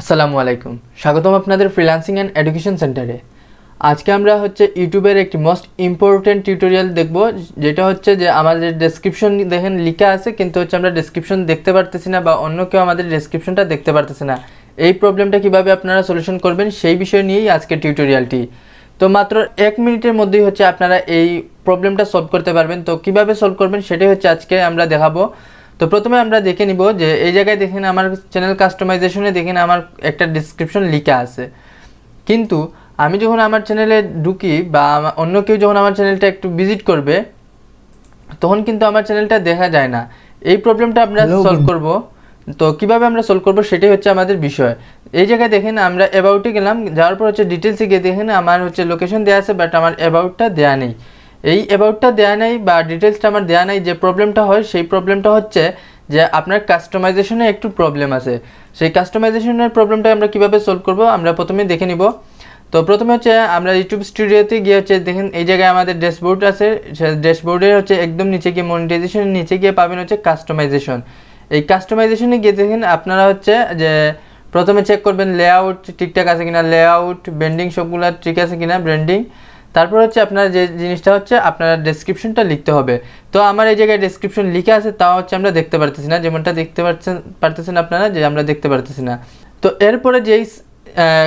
আসসালামু আলাইকুম। স্বাগতম আপনাদের ফ্রিল্যান্সিং অ্যান্ড এডুকেশন সেন্টারে আজকে আমরা হচ্ছে ইউটিউবের একটি মোস্ট ইম্পর্টেন্ট টিউটোরিয়াল দেখব, যেটা হচ্ছে যে আমাদের ডেসক্রিপশন দেখেন লেখা আছে, কিন্তু হচ্ছে আমরা ডেসক্রিপশন দেখতে পারতেছি না বা অন্য কেউ আমাদের ডেসক্রিপশনটা দেখতে পারতেছে না। এই প্রবলেমটা কীভাবে আপনারা সলিউশন করবেন, সেই বিষয় নিয়েই আজকে টিউটোরিয়ালটি তো মাত্র এক মিনিটের মধ্যেই হচ্ছে আপনারা এই প্রবলেমটা সলভ করতে পারবেন। তো কীভাবে সলভ করবেন, সেটাই হচ্ছে আজকে আমরা দেখাবো। তো প্রথমে আমরা দেখে নিব যে এই জায়গায় দেখেন আমার চ্যানেল কাস্টমাইজেশনে দেখেন আমার একটা ডিসক্রিপশন লেখা আছে। কিন্তু আমি যখন আমার চ্যানেলে ঢুকি বা অন্য কেউ যখন আমার চ্যানেলটা একটু ভিজিট করবে তখন কিন্তু আমার চ্যানেলটা দেখা যায় না। এই প্রবলেমটা আমরা সলভ। করব। তো কীভাবে আমরা সলভ করব সেটাই হচ্ছে আমাদের বিষয়। এই জায়গায় দেখেন আমরা অ্যাবাউটে গেলাম যাওয়ার পর হচ্ছে ডিটেলসে গিয়ে দেখেন আমার হচ্ছে লোকেশন দেওয়া আছে বাট আমার অ্যাবাউটটা দেওয়া নেই। এই অ্যাবাউটটা দেওয়া নেই বা ডিটেলসটা আমার দেওয়া নেই, যে প্রবলেমটা হয়, সেই প্রবলেমটা হচ্ছে যে আপনার কাস্টমাইজেশনে একটু প্রবলেম আছে। সেই কাস্টমাইজেশনের প্রবলেমটা আমরা কীভাবে সলভ করব? আমরা প্রথমে দেখে নিব। তো প্রথমে হচ্ছে আমরা ইউটিউব স্টুডিওতে গিয়ে হচ্ছে দেখেন, এই জায়গায় আমাদের ড্যাশবোর্ড আছে। ড্যাশবোর্ডের হচ্ছে একদম নিচে গিয়ে মনিটাইজেশনের নিচে গিয়ে পাবেন হচ্ছে কাস্টমাইজেশন এই কাস্টমাইজেশনে গিয়ে দেখেন আপনারা হচ্ছে যে প্রথমে চেক করবেন লেআউট ঠিকঠাক আছে কিনা লেআউট ব্র্যান্ডিং সবগুলো ঠিক আছে কিনা ব্র্যান্ডিং তারপর হচ্ছে আপনার যে জিনিসটা হচ্ছে আপনার ডেসক্রিপশনটা লিখতে হবে। তো আমার এই জায়গায় ডেসক্রিপশন লিখে আছে, তাও হচ্ছে আমরা দেখতে পারতেছি না। যেমনটা দেখতে পাচ্ছেন পারতেছেন আপনারা, যে আমরা দেখতে পারতেছি না। তো এরপরে যেই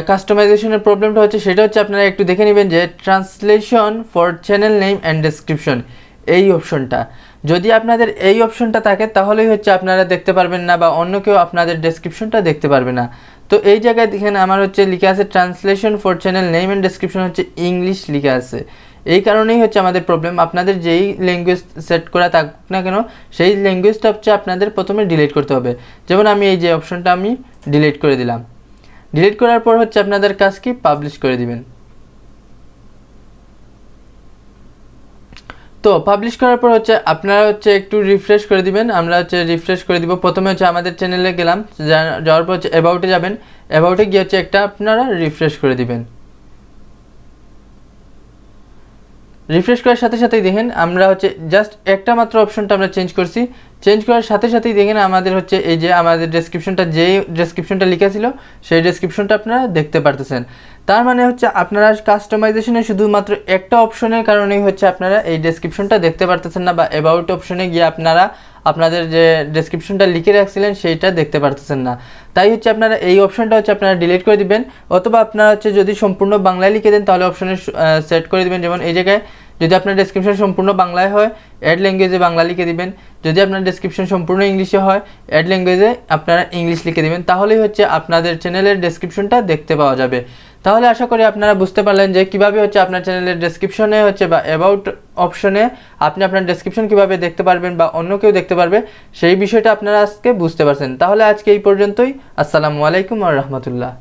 কাস্টমাইজেশনের প্রবলেমটা হচ্ছে, সেটা হচ্ছে আপনারা একটু দেখে নেবেন যে translation for channel name and description এই অপশনটা যদি আপনাদের এই অপশনটা থাকে, তাহলেই হচ্ছে আপনারা দেখতে পারবেন না বা অন্য কেউ আপনাদের ডেসক্রিপশনটা দেখতে পারবে না। তো এই জায়গায় দেখেন আমার হচ্ছে লিখে আছে translation for channel name and description হচ্ছে ইংলিশ লিখে আছে। এই কারণেই হচ্ছে আমাদের প্রবলেম আপনাদের যেই ল্যাঙ্গুয়েজ সেট করা থাকুক না কেন, সেই ল্যাঙ্গুয়েজটা হচ্ছে আপনাদের প্রথমে ডিলিট করতে হবে। যেমন আমি এই যে অপশনটা আমি ডিলিট করে দিলাম। ডিলিট করার পর হচ্ছে আপনাদের কাজ কি? পাবলিশ করে দিবেন। তো পাবলিশ করার পর হচ্ছে আপনারা হচ্ছে একটু রিফ্রেশ করে দিবেন। আমরা হচ্ছে রিফ্রেশ করে দিব। প্রথমে হচ্ছে আমাদের চ্যানেলে গেলাম। যাওয়ার পর হচ্ছে অ্যাবাউটে যাবেন। অ্যাবাউটে গিয়ে হচ্ছে একটা আপনারা রিফ্রেশ করে দিবেন। রিফ্রেশ করার সাথে সাথেই দেখেন আমরা হচ্ছে জাস্ট একটা মাত্র অপশনটা আমরা চেঞ্জ করছি। চেঞ্জ করার সাথে সাথেই দেখেন আমাদের হচ্ছে এই যে আমাদের ডেসক্রিপশনটা যে ডেসক্রিপশনটা লেখা ছিল, সেই ডেসক্রিপশনটা আপনারা দেখতে পারতেছেন। তার মানে হচ্ছে আপনারা কাস্টমাইজেশনে শুধুমাত্র একটা অপশনের কারণেই হচ্ছে আপনারা এই ডেসক্রিপশনটা দেখতে পারতেছেন না বা অ্যাবাউট অপশনে গিয়ে আপনারা আপনাদের যে ডেসক্রিপশনটা লিখে রাখছিলেন, সেইটা দেখতে পারতেছেন না। তাই হচ্ছে আপনারা এই অপশনটা হচ্ছে আপনারা ডিলিট করে দিবেন, অথবা আপনারা হচ্ছে যদি সম্পূর্ণ বাংলায় লিখে দেন, তাহলে অপশনে সেট করে দিবেন। যেমন এই জায়গায় যদি আপনার ডেসক্রিপশন সম্পূর্ণ বাংলায় হয় অ্যাড ল্যাঙ্গুয়েজে বাংলা লিখে দিবেন। যদি আপনার ডেসক্রিপশন সম্পূর্ণ ইংলিশে হয় অ্যাড ল্যাঙ্গুয়েজে আপনারা ইংলিশ লিখে দিবেন। তাহলেই হচ্ছে আপনাদের চ্যানেলের ডেসক্রিপশনটা দেখতে পাওয়া যাবে। তাহলে আশা করি আপনারা বুঝতে পারলেন যে কীভাবে হচ্ছে আপনার চ্যানেলের ডেসক্রিপশনে হচ্ছে বা অ্যাবাউট অপশনে আপনি আপনার ডেসক্রিপশন কীভাবে দেখতে পারবেন বা অন্য কেউ দেখতে পারবে, সেই বিষয়টা আপনারা আজকে বুঝতে পারছেন। তাহলে আজকে এই পর্যন্তই। আসসালামু আলাইকুম আর রহমতুল্লাহ।